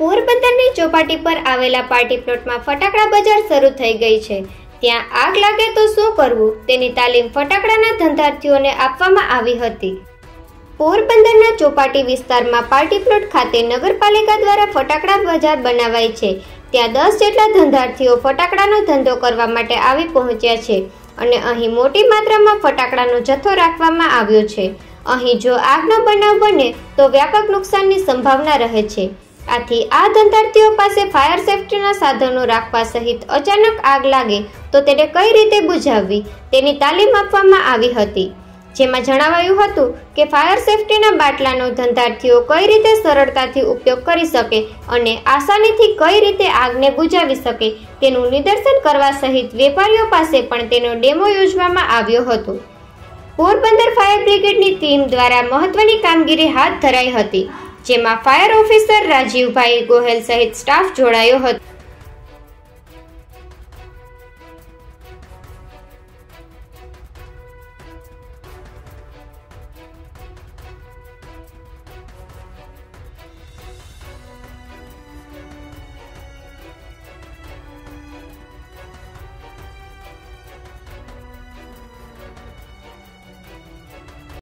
પોરબંદરની ચોપાટી પર આવેલા પાર્ટી પ્લોટમાં ફટાકડા બજાર શરૂ થઈ ગઈ છે. ત્યાં આગ લાગે તો શું કરવું? તેની તાલીમ ફટાકડાના ધંધાર્થીઓને આપવામાં આવી હતી. પોરબંદરના ચોપાટી વિસ્તારમાં પાર્ટી પ્લોટ ખાતે નગરપાલિકા દ્વારા ફટાકડા બજાર બનાવાય છે. ત્યાં દસ જેટલા ધંધાર્થીઓ ફટાકડાનો ધંધો કરવા માટે આવી પહોંચ્યા છે અને અહીં મોટી માત્રામાં ફટાકડાનો જથ્થો રાખવામાં આવ્યો છે. અહીં જો આગનો બનાવ બને તો વ્યાપક નુકસાનની સંભાવના રહે છે. આથી આ ધંધાર્થીઓ પાસે ફાયર સેફ્ટીના સાધનો રાખવા સહિત અચાનક આગ લાગે તો તેને કઈ રીતે બુઝાવવી તેની તાલીમ આપવામાં આવી હતી. જેમાં જણાવાયું હતું કે ફાયર સેફટીના બાટલાનો ધંધાર્થીઓ કઈ રીતે સરળતાથી ઉપયોગ કરી શકે અને આસાનીથી કઈ રીતે આગને બુઝાવી શકે તેનું નિદર્શન કરવા સહિત વેપારીઓ પાસે પણ તેનો ડેમો યોજવામાં આવ્યો હતો. પોરબંદર ફાયર બ્રિગેડની ટીમ દ્વારા મહત્વની કામગીરી હાથ ધરાઈ હતી. જેમાં ફાયર ઓફિસર રાજીવભાઈ ગોહેલ સહિત સ્ટાફ જોડાયો હતો.